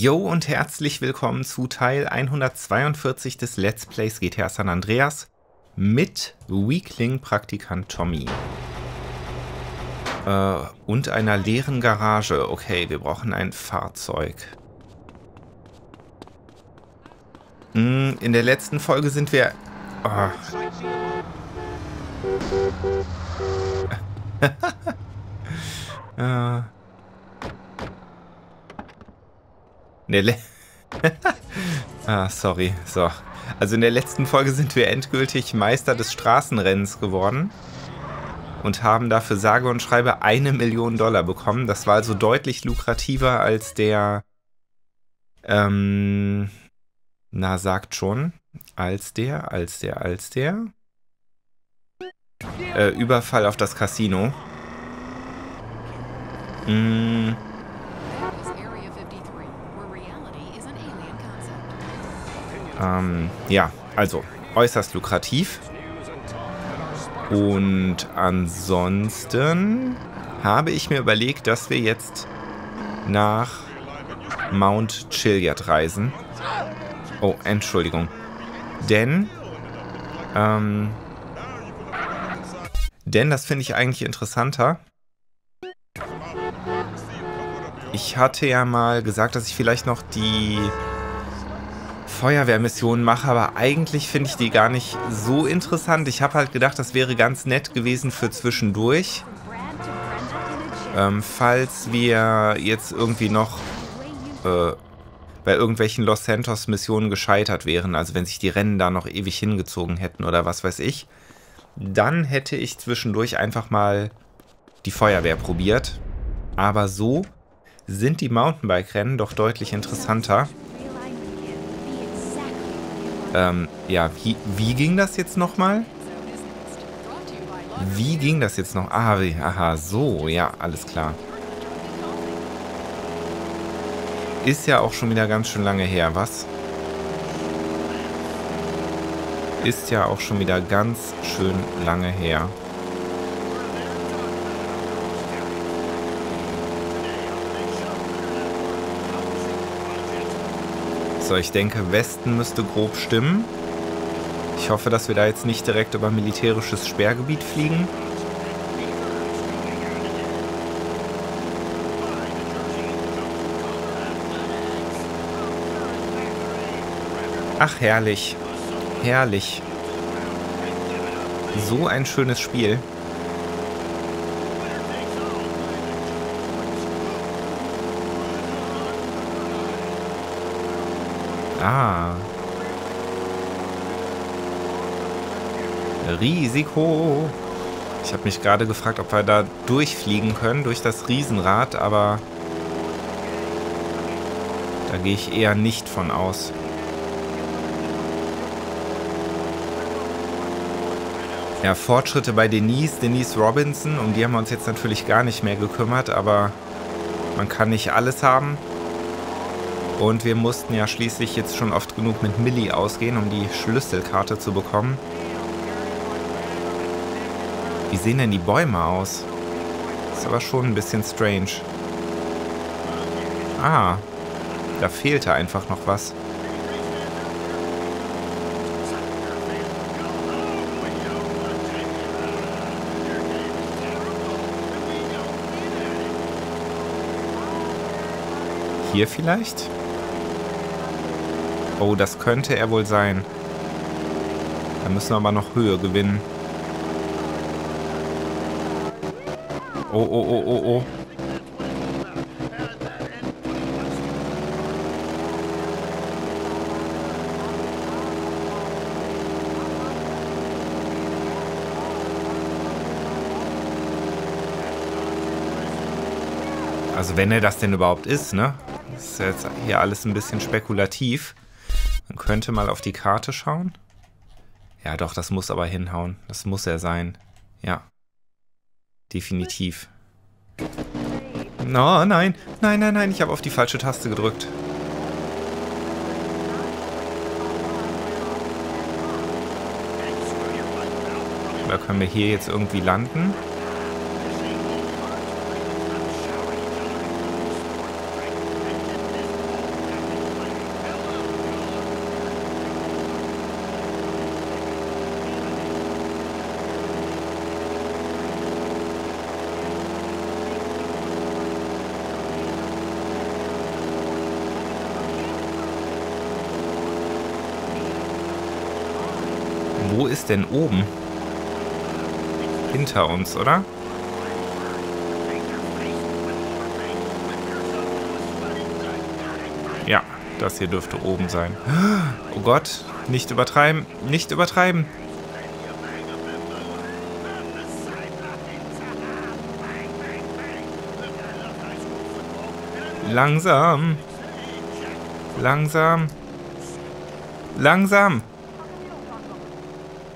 Jo und herzlich willkommen zu Teil 142 des Let's Plays GTA San Andreas mit Weakling-Praktikant Tommy. Äh, und einer leeren Garage. Okay, wir brauchen ein Fahrzeug. Hm, in der letzten Folge sind wir... Oh. äh. In der Le ah, sorry. So. Also in der letzten Folge sind wir endgültig Meister des Straßenrennens geworden und haben dafür sage und schreibe eine Million Dollar bekommen. Das war also deutlich lukrativer als der, ähm, na sagt schon, als der, als der, als der äh, Überfall auf das Casino. Mmh. Ähm, ja, also äußerst lukrativ. Und ansonsten habe ich mir überlegt, dass wir jetzt nach Mount Chiliad reisen. Oh, Entschuldigung. Denn, ähm, denn das finde ich eigentlich interessanter. Ich hatte ja mal gesagt, dass ich vielleicht noch die Feuerwehrmissionen mache, aber eigentlich finde ich die gar nicht so interessant. Ich habe halt gedacht, das wäre ganz nett gewesen für zwischendurch. Ähm, falls wir jetzt irgendwie noch äh, bei irgendwelchen Los Santos Missionen gescheitert wären, also wenn sich die Rennen da noch ewig hingezogen hätten oder was weiß ich, dann hätte ich zwischendurch einfach mal die Feuerwehr probiert. Aber so sind die Mountainbike-Rennen doch deutlich interessanter. Ähm, ja, wie, wie ging das jetzt nochmal? Wie ging das jetzt noch? Ah, aha, so, ja, alles klar. Ist ja auch schon wieder ganz schön lange her, was? Ist ja auch schon wieder ganz schön lange her. So, ich denke, Westen müsste grob stimmen. Ich hoffe, dass wir da jetzt nicht direkt über militärisches Sperrgebiet fliegen. Ach, herrlich. Herrlich. So ein schönes Spiel. Ah. Risiko. Ich habe mich gerade gefragt, ob wir da durchfliegen können durch das Riesenrad, aber da gehe ich eher nicht von aus. Ja, Fortschritte bei Denise, Denise Robinson, um die haben wir uns jetzt natürlich gar nicht mehr gekümmert, aber man kann nicht alles haben. Und wir mussten ja schließlich jetzt schon oft genug mit Millie ausgehen, um die Schlüsselkarte zu bekommen. Wie sehen denn die Bäume aus? Ist aber schon ein bisschen strange. Ah, da fehlte einfach noch was. Hier vielleicht? Oh, das könnte er wohl sein. Da müssen wir aber noch Höhe gewinnen. Oh, oh, oh, oh, oh. Also wenn er das denn überhaupt ist, ne? Das ist jetzt hier alles ein bisschen spekulativ. Könnte mal auf die Karte schauen. Ja, doch, das muss aber hinhauen. Das muss er sein. Ja. Definitiv. No, nein. Nein, nein, nein. Ich habe auf die falsche Taste gedrückt. Da können wir hier jetzt irgendwie landen. Wo denn oben? Hinter uns, oder? Ja, das hier dürfte oben sein. Oh Gott, nicht übertreiben, nicht übertreiben. Langsam. Langsam. Langsam.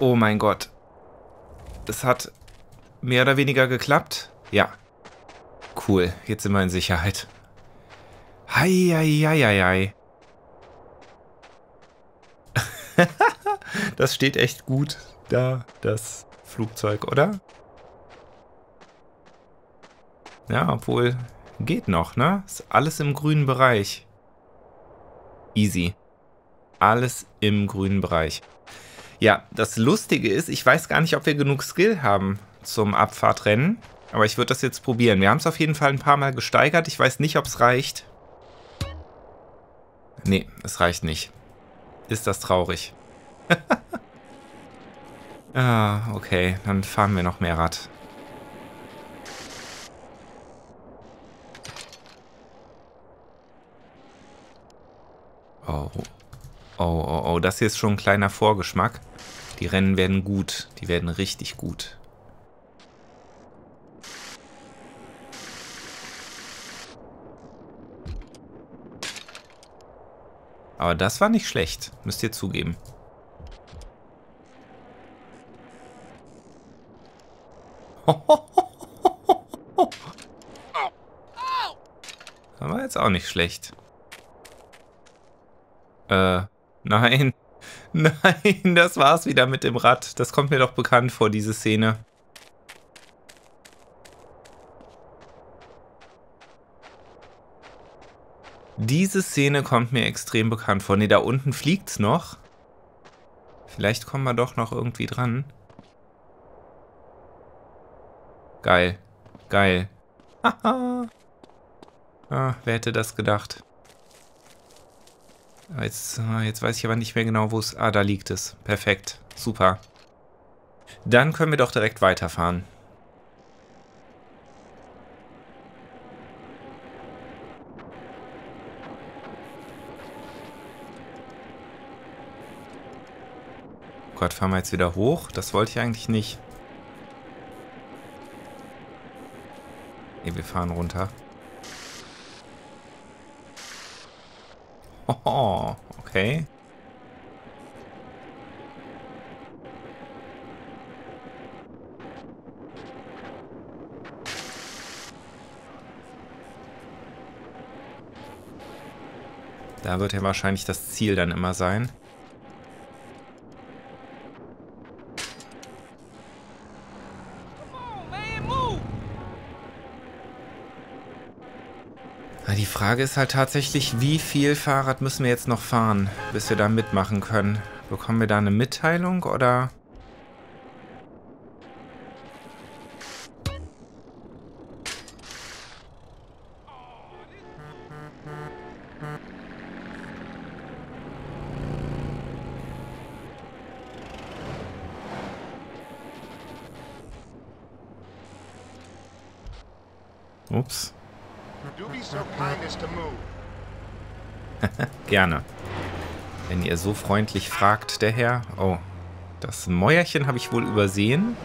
Oh mein Gott. Es hat mehr oder weniger geklappt. Ja. Cool, jetzt sind wir in Sicherheit. Heieieiei. das steht echt gut da, das Flugzeug, oder? Ja, obwohl geht noch, ne? Ist alles im grünen Bereich. Easy. Alles im grünen Bereich. Ja, das Lustige ist, ich weiß gar nicht, ob wir genug Skill haben zum Abfahrtrennen. Aber ich würde das jetzt probieren. Wir haben es auf jeden Fall ein paar Mal gesteigert. Ich weiß nicht, ob es reicht. Nee, es reicht nicht. Ist das traurig. ah, okay. Dann fahren wir noch mehr Rad. Oh. Oh, oh, oh. Das hier ist schon ein kleiner Vorgeschmack. Die Rennen werden gut. Die werden richtig gut. Aber das war nicht schlecht, müsst ihr zugeben. Das war jetzt auch nicht schlecht. Äh, nein. Nein, das war's wieder mit dem Rad. Das kommt mir doch bekannt vor, diese Szene. Diese Szene kommt mir extrem bekannt vor. Ne, da unten fliegt's noch. Vielleicht kommen wir doch noch irgendwie dran. Geil. Geil. Haha. ah, wer hätte das gedacht? Jetzt, ah, jetzt weiß ich aber nicht mehr genau, wo es... Ah, da liegt es. Perfekt. Super. Dann können wir doch direkt weiterfahren. Gott, fahren wir jetzt wieder hoch? Das wollte ich eigentlich nicht. Ne, wir fahren runter. Oh, okay. Da wird ja wahrscheinlich das Ziel dann immer sein. Frage ist halt tatsächlich, wie viel Fahrrad müssen wir jetzt noch fahren, bis wir da mitmachen können? Bekommen wir da eine Mitteilung oder... so freundlich fragt, der Herr. Oh, das Mäuerchen habe ich wohl übersehen.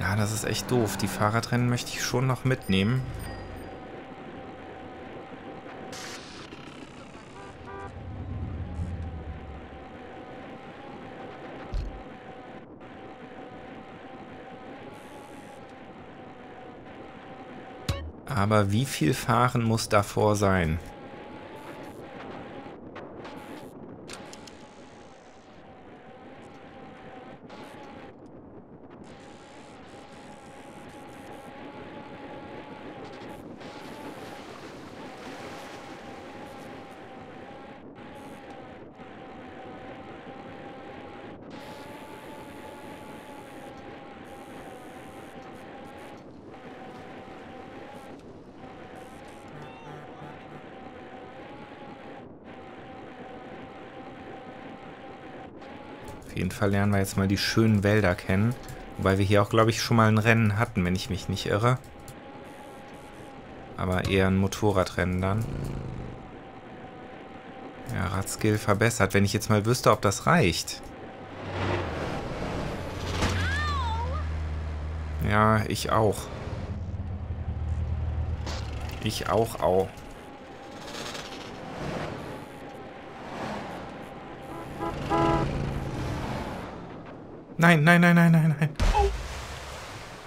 Ja, das ist echt doof. Die Fahrradrennen möchte ich schon noch mitnehmen. Aber wie viel Fahren muss davor sein? Fall lernen wir jetzt mal die schönen Wälder kennen. Wobei wir hier auch, glaube ich, schon mal ein Rennen hatten, wenn ich mich nicht irre. Aber eher ein Motorradrennen dann. Ja, Radskill verbessert. Wenn ich jetzt mal wüsste, ob das reicht. Ja, ich auch. Ich auch, auch. Nein, nein, nein, nein, nein, nein.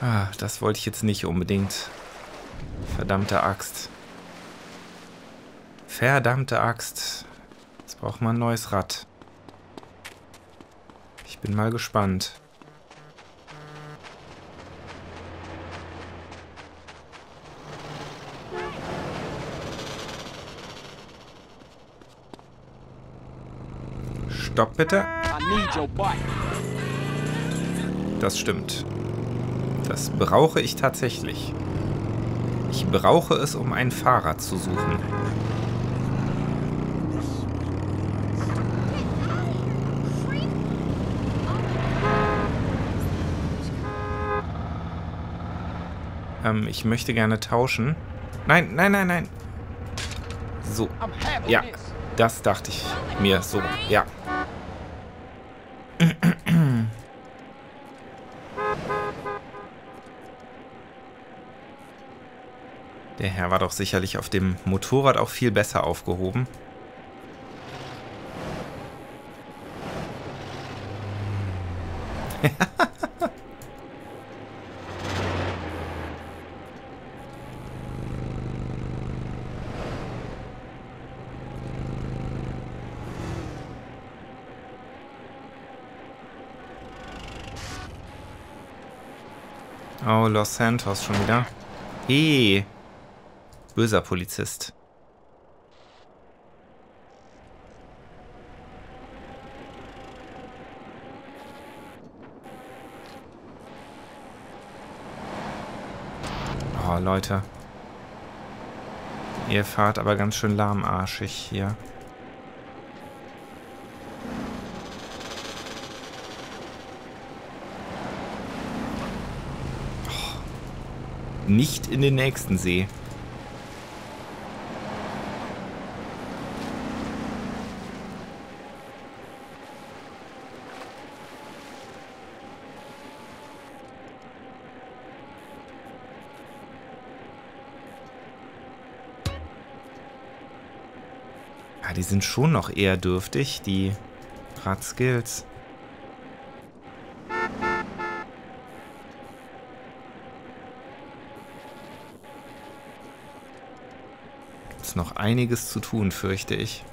Ah, das wollte ich jetzt nicht unbedingt. Verdammte Axt. Verdammte Axt. Jetzt braucht man ein neues Rad. Ich bin mal gespannt. Stopp bitte. Das stimmt. Das brauche ich tatsächlich. Ich brauche es, um ein Fahrrad zu suchen. Ähm, ich möchte gerne tauschen. Nein, nein, nein, nein. So. Ja, das dachte ich mir. So, ja. Der Herr war doch sicherlich auf dem Motorrad auch viel besser aufgehoben. oh, Los Santos schon wieder. Hey. Böser Polizist. Oh, Leute. Ihr fahrt aber ganz schön lahmarschig hier. Oh. Nicht in den nächsten See. die sind schon noch eher dürftig, die Radskills. Ist noch einiges zu tun, fürchte ich.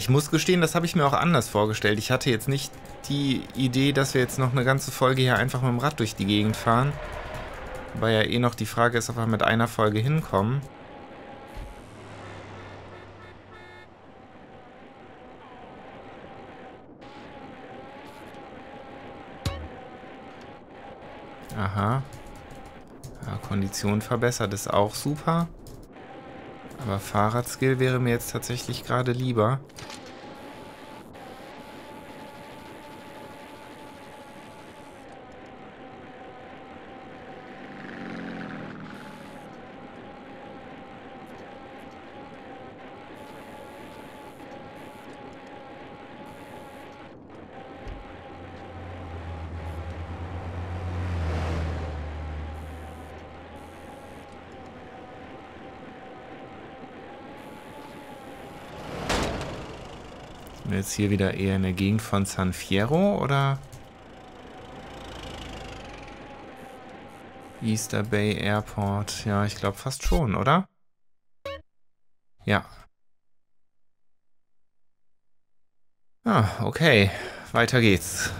ich muss gestehen, das habe ich mir auch anders vorgestellt. Ich hatte jetzt nicht die Idee, dass wir jetzt noch eine ganze Folge hier einfach mit dem Rad durch die Gegend fahren. Weil ja eh noch die Frage ist, ob wir mit einer Folge hinkommen. Aha. Ja, Kondition verbessert ist auch super. Aber Fahrradskill wäre mir jetzt tatsächlich gerade lieber. Jetzt hier wieder eher in der Gegend von San Fierro oder? Easter Bay Airport. Ja, ich glaube fast schon, oder? Ja. Ah, okay. Weiter geht's.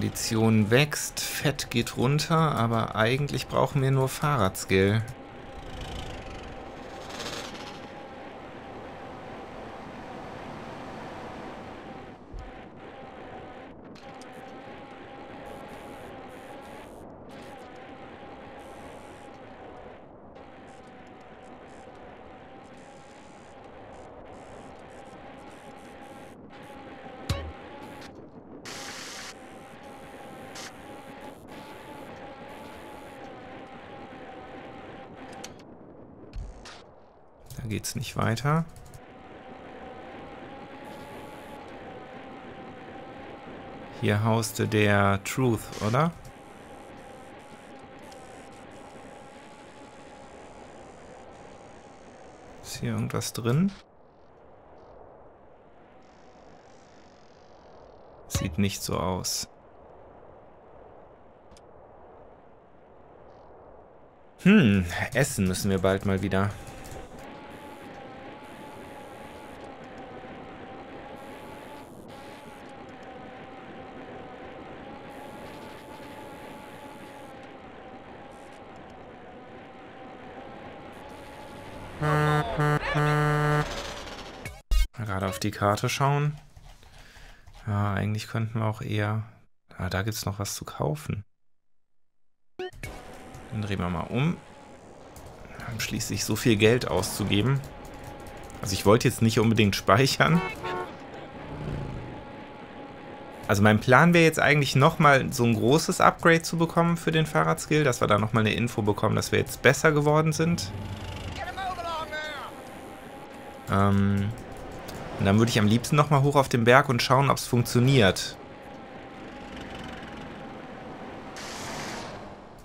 Kondition wächst, Fett geht runter, aber eigentlich brauchen wir nur Fahrradskill. geht's nicht weiter. Hier hauste der Truth, oder? Ist hier irgendwas drin? Sieht nicht so aus. Hm, essen müssen wir bald mal wieder. Die Karte schauen. Ja, eigentlich könnten wir auch eher... Ah, da gibt es noch was zu kaufen. Dann drehen wir mal um. Wir haben schließlich so viel Geld auszugeben. Also ich wollte jetzt nicht unbedingt speichern. Also mein Plan wäre jetzt eigentlich nochmal so ein großes Upgrade zu bekommen für den Fahrradskill, dass wir da nochmal eine Info bekommen, dass wir jetzt besser geworden sind. Ähm, und dann würde ich am liebsten nochmal hoch auf den Berg und schauen, ob es funktioniert.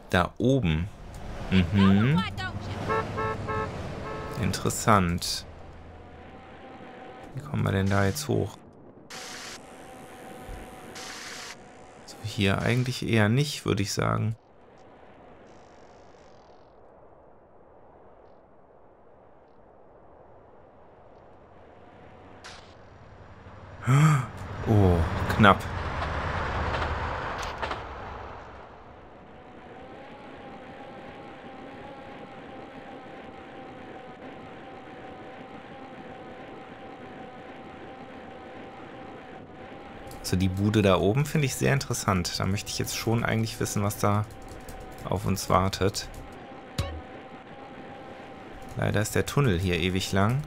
Da oben. Mhm. Interessant. Wie kommen wir denn da jetzt hoch? So, hier eigentlich eher nicht, würde ich sagen. Oh, knapp. So, die Bude da oben finde ich sehr interessant. Da möchte ich jetzt schon eigentlich wissen, was da auf uns wartet. Leider ist der Tunnel hier ewig lang.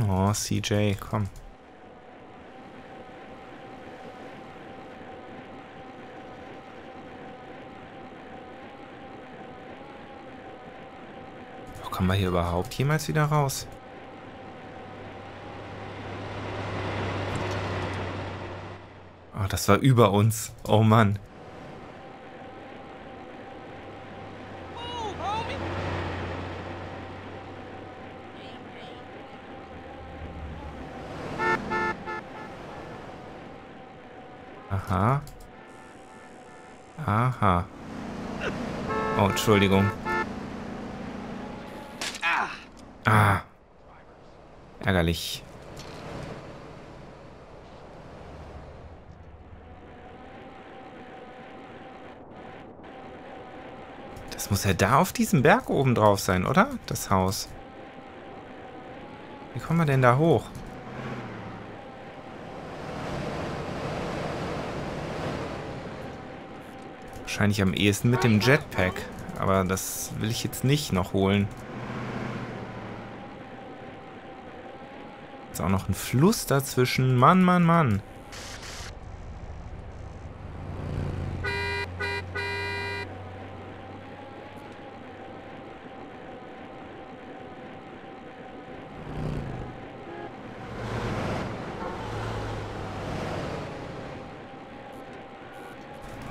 Oh, CJ, komm. Oh, kommen wir hier überhaupt jemals wieder raus? Oh, das war über uns. Oh Mann. Aha. Aha. Oh, Entschuldigung. Ah. Ärgerlich. Das muss ja da auf diesem Berg oben drauf sein, oder? Das Haus. Wie kommen wir denn da hoch? Wahrscheinlich am ehesten mit dem Jetpack. Aber das will ich jetzt nicht noch holen. Ist auch noch ein Fluss dazwischen. Mann, Mann, Mann.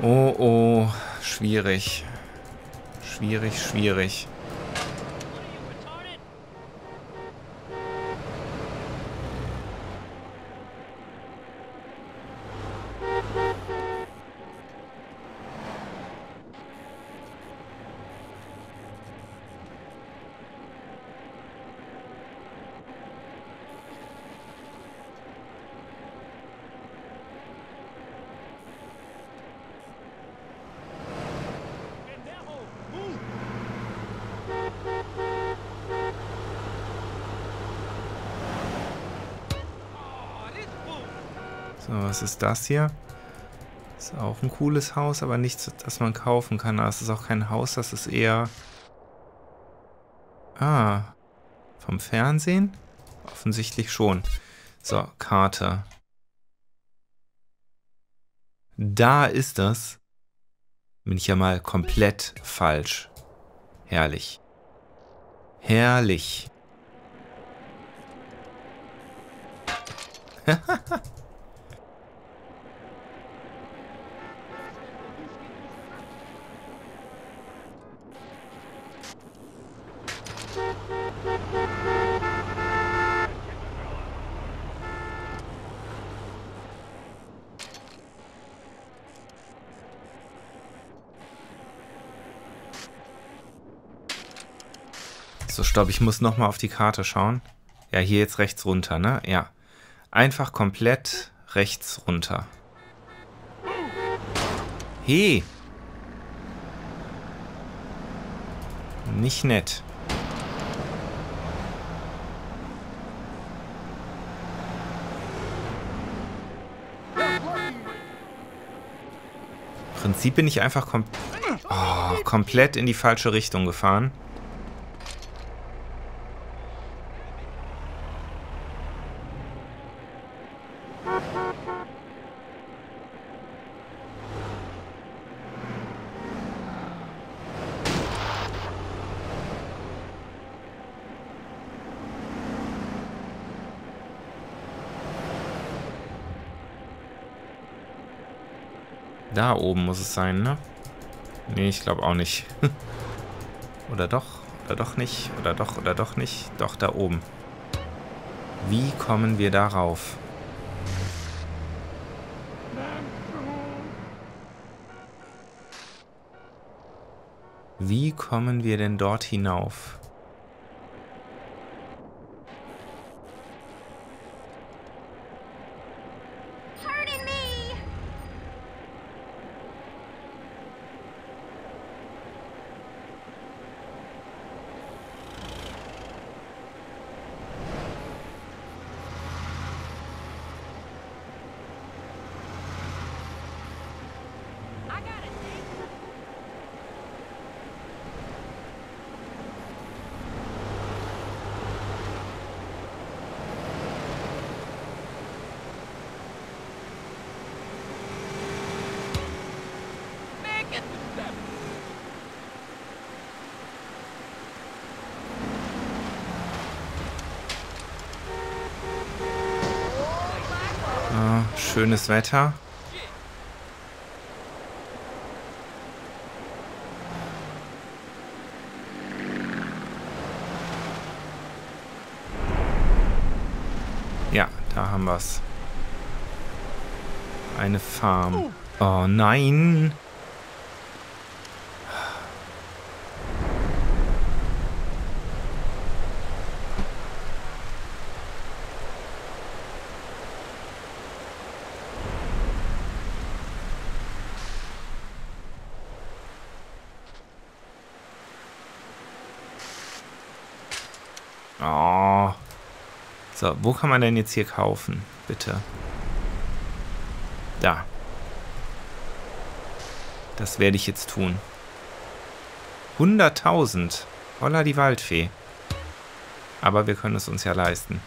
Oh, oh, schwierig. Schwierig, schwierig. So, was ist das hier? Ist auch ein cooles Haus, aber nichts, das man kaufen kann. Das ist auch kein Haus, das ist eher... Ah, vom Fernsehen? Offensichtlich schon. So, Karte. Da ist das. Bin ich ja mal komplett falsch. Herrlich. Herrlich. So, stopp, ich muss nochmal auf die Karte schauen. Ja, hier jetzt rechts runter, ne? Ja. Einfach komplett rechts runter. Hey! Nicht nett. Prinzip bin ich einfach kom oh, komplett in die falsche Richtung gefahren. Oben muss es sein, ne? Nee, ich glaube auch nicht. oder doch, oder doch nicht, oder doch, oder doch nicht. Doch, da oben. Wie kommen wir darauf? Wie kommen wir denn dort hinauf? Wetter. Ja, da haben wir es. Eine Farm. Oh nein! Wo kann man denn jetzt hier kaufen? Bitte. Da. Das werde ich jetzt tun. 100.000. Holla die Waldfee. Aber wir können es uns ja leisten.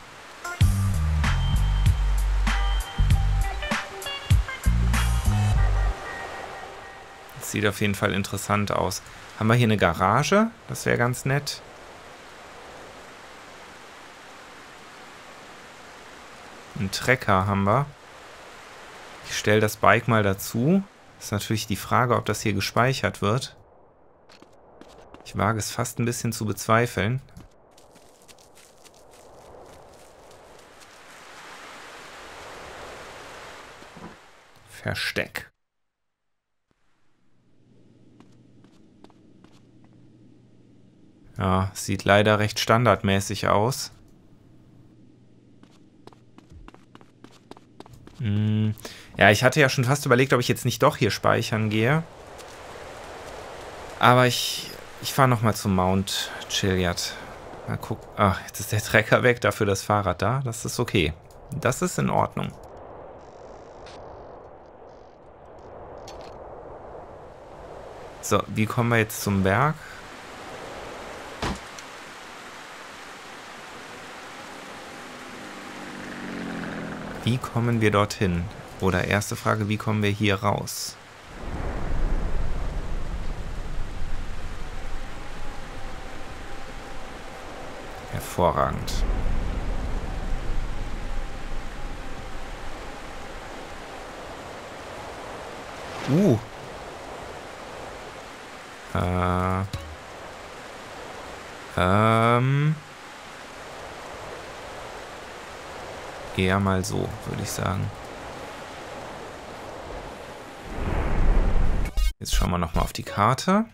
Das sieht auf jeden Fall interessant aus. Haben wir hier eine Garage? Das wäre ganz nett. Einen Trecker haben wir. Ich stelle das Bike mal dazu. Ist natürlich die Frage, ob das hier gespeichert wird. Ich wage es fast ein bisschen zu bezweifeln. Versteck. Ja, sieht leider recht standardmäßig aus. Hm. Ja, ich hatte ja schon fast überlegt, ob ich jetzt nicht doch hier speichern gehe. Aber ich, ich fahre nochmal zum Mount Chiliad. Mal gucken. Ach, jetzt ist der Trecker weg, dafür das Fahrrad da. Das ist okay. Das ist in Ordnung. So, wie kommen wir jetzt zum Berg? Wie kommen wir dorthin? Oder erste Frage, wie kommen wir hier raus? Hervorragend. Uh. Äh. Ähm. Eher mal so, würde ich sagen. Jetzt schauen wir nochmal auf die Karte.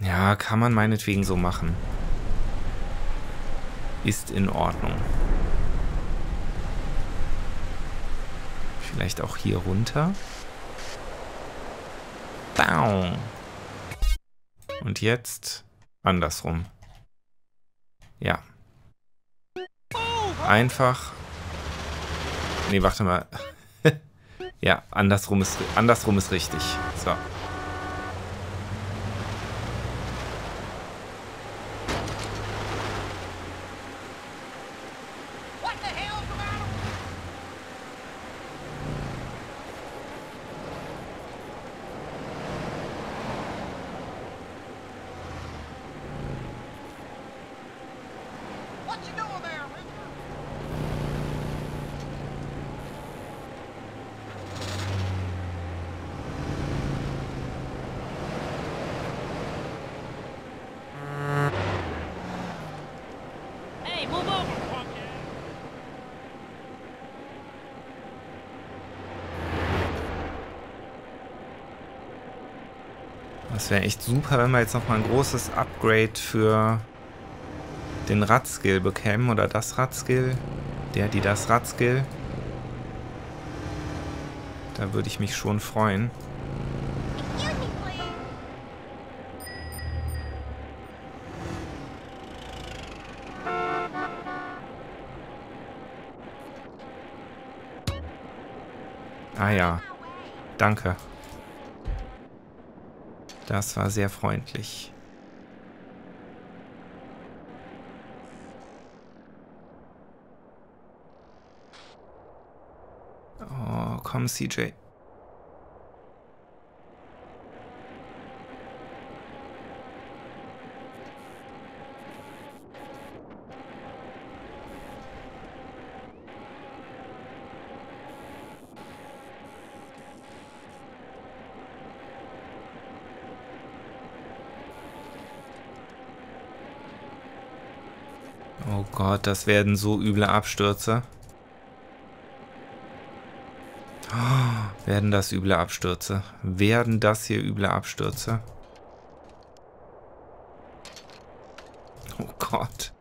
Ja, kann man meinetwegen so machen. Ist in Ordnung. Vielleicht auch hier runter. Baum. Und jetzt andersrum. Ja. Einfach. Nee, warte mal. Ja, andersrum ist, andersrum ist richtig. So. Das wäre echt super, wenn wir jetzt nochmal ein großes Upgrade für den Radskill bekämen. Oder das Radskill. Der, die das Radskill. Da würde ich mich schon freuen. Ah ja. Danke. Das war sehr freundlich. Oh, komm, CJ. Oh Gott, das werden so üble Abstürze. Oh, werden das üble Abstürze? Werden das hier üble Abstürze? Oh Gott.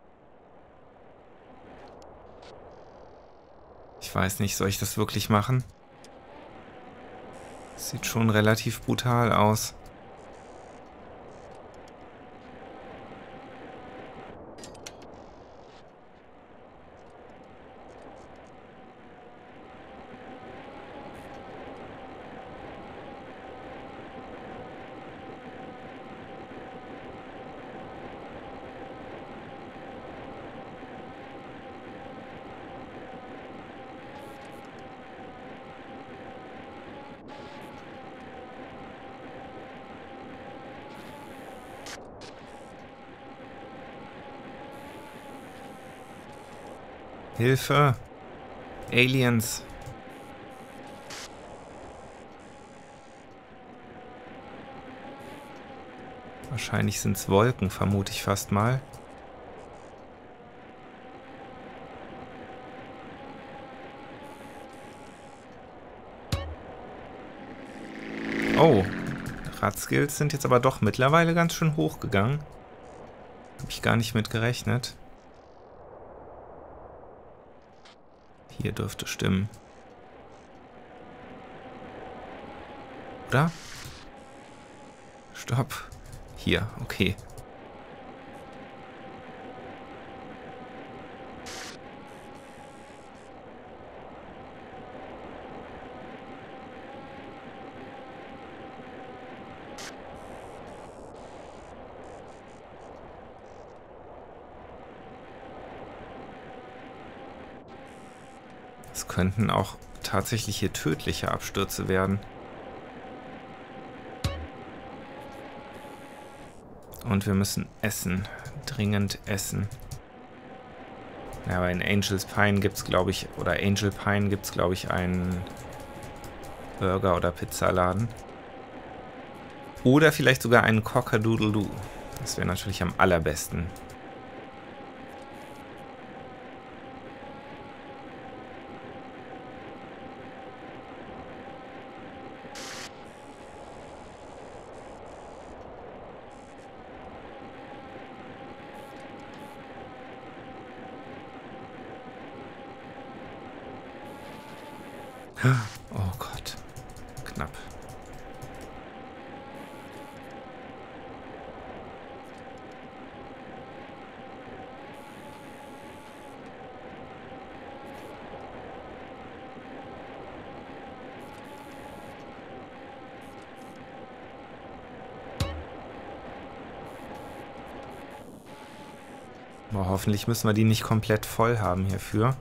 Ich weiß nicht, soll ich das wirklich machen? Sieht schon relativ brutal aus. Hilfe! Aliens! Wahrscheinlich sind es Wolken, vermute ich fast mal. Oh, Radskills sind jetzt aber doch mittlerweile ganz schön hochgegangen. Habe ich gar nicht mit gerechnet. Hier dürfte stimmen. Oder? Stopp. Hier, okay. Könnten auch tatsächlich hier tödliche Abstürze werden. Und wir müssen essen. Dringend essen. Ja, aber in Angel's Pine gibt es, glaube ich, oder Angel Pine gibt es, glaube ich, einen Burger- oder Pizzaladen. Oder vielleicht sogar einen Cockadoodle-Doo. Das wäre natürlich am allerbesten. Oh Gott. Knapp. Hoffentlich müssen wir die nicht komplett voll haben hierfür.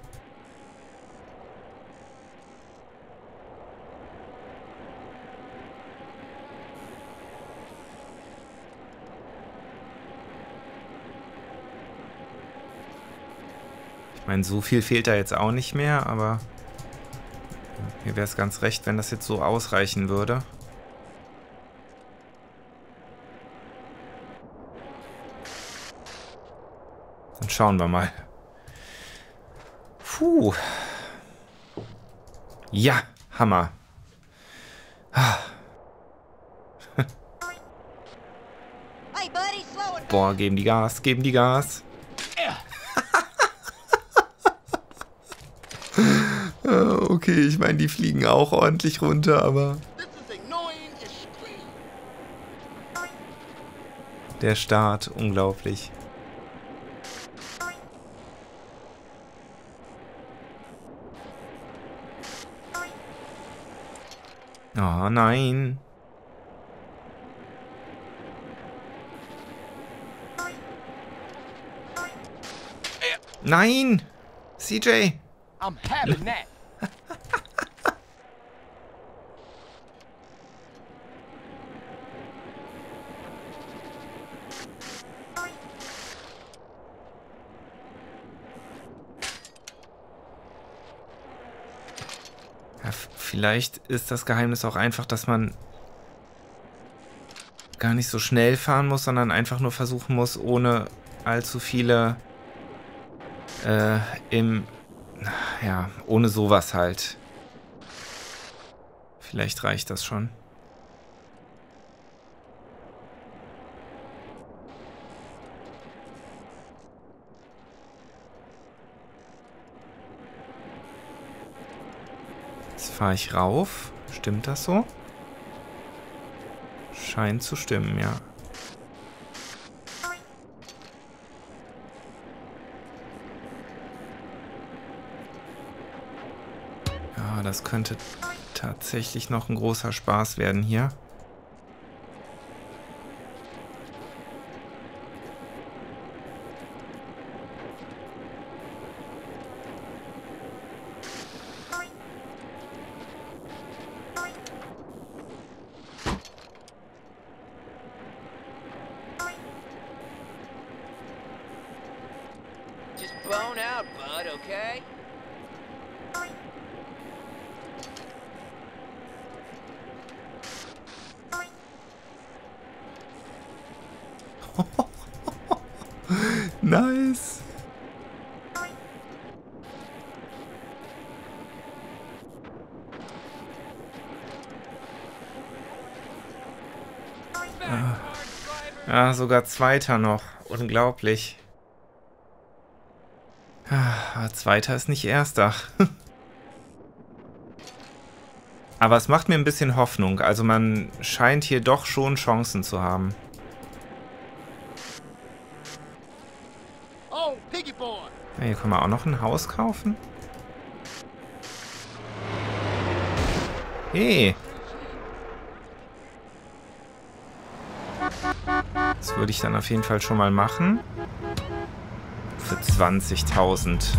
Meine, so viel fehlt da jetzt auch nicht mehr, aber mir wäre es ganz recht, wenn das jetzt so ausreichen würde. Dann schauen wir mal. Puh. Ja, Hammer. Boah, geben die Gas, geben die Gas. Okay, ich meine, die fliegen auch ordentlich runter, aber... Der Start, unglaublich. Oh nein. Nein! CJ! I'm having that. Vielleicht ist das Geheimnis auch einfach, dass man gar nicht so schnell fahren muss, sondern einfach nur versuchen muss, ohne allzu viele äh, im, ja, ohne sowas halt. Vielleicht reicht das schon. Fahre ich rauf. Stimmt das so? Scheint zu stimmen, ja. Ja, das könnte tatsächlich noch ein großer Spaß werden hier. Nice. Ah. ah, sogar Zweiter noch. Unglaublich. Ah, Zweiter ist nicht Erster. Aber es macht mir ein bisschen Hoffnung. Also man scheint hier doch schon Chancen zu haben. Oh, hier können wir auch noch ein Haus kaufen. Hey. Das würde ich dann auf jeden Fall schon mal machen. Für 20.000.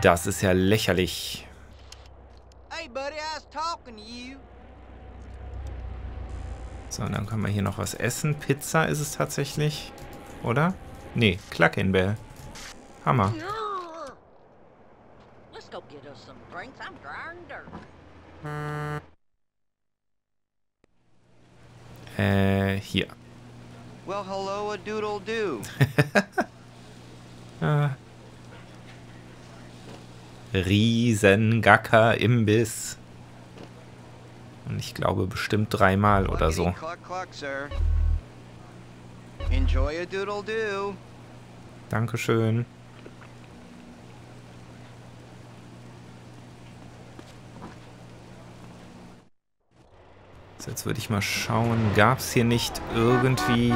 Das ist ja lächerlich. So, dann können wir hier noch was essen. Pizza ist es tatsächlich. Oder? Nee, Cluckin' Bell. Hammer. Äh, hier. Well, hello, a doodle do. ah. Riesengacker-Imbiss. Und ich glaube bestimmt dreimal oder so. Dankeschön. So, jetzt würde ich mal schauen, gab es hier nicht irgendwie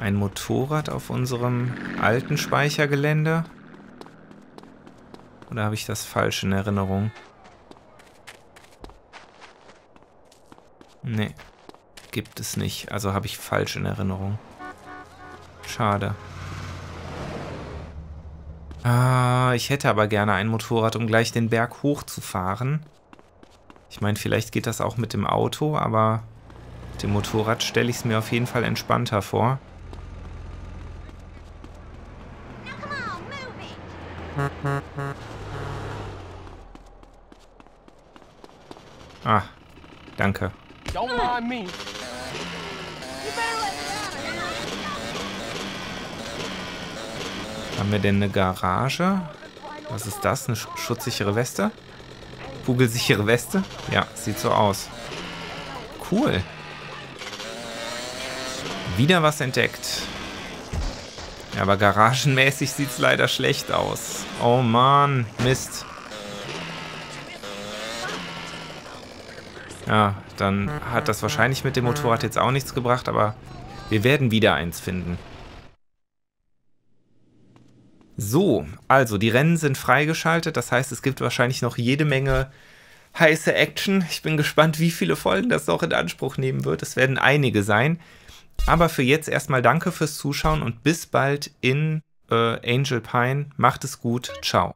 ein Motorrad auf unserem alten Speichergelände? Oder habe ich das falsch in Erinnerung? Nee, gibt es nicht. Also habe ich falsch in Erinnerung. Schade. Ah, ich hätte aber gerne ein Motorrad, um gleich den Berg hochzufahren. Ich meine, vielleicht geht das auch mit dem Auto, aber mit dem Motorrad stelle ich es mir auf jeden Fall entspannter vor. Ah, danke. Haben wir denn eine Garage? Was ist das? Eine schutzsichere Weste? Kugelsichere Weste? Ja, sieht so aus. Cool. Wieder was entdeckt. Ja, aber garagenmäßig sieht es leider schlecht aus. Oh Mann, Mist. Ja, dann hat das wahrscheinlich mit dem Motorrad jetzt auch nichts gebracht, aber wir werden wieder eins finden. So, also die Rennen sind freigeschaltet, das heißt, es gibt wahrscheinlich noch jede Menge heiße Action. Ich bin gespannt, wie viele Folgen das noch in Anspruch nehmen wird. Es werden einige sein. Aber für jetzt erstmal danke fürs Zuschauen und bis bald in äh, Angel Pine. Macht es gut. Ciao.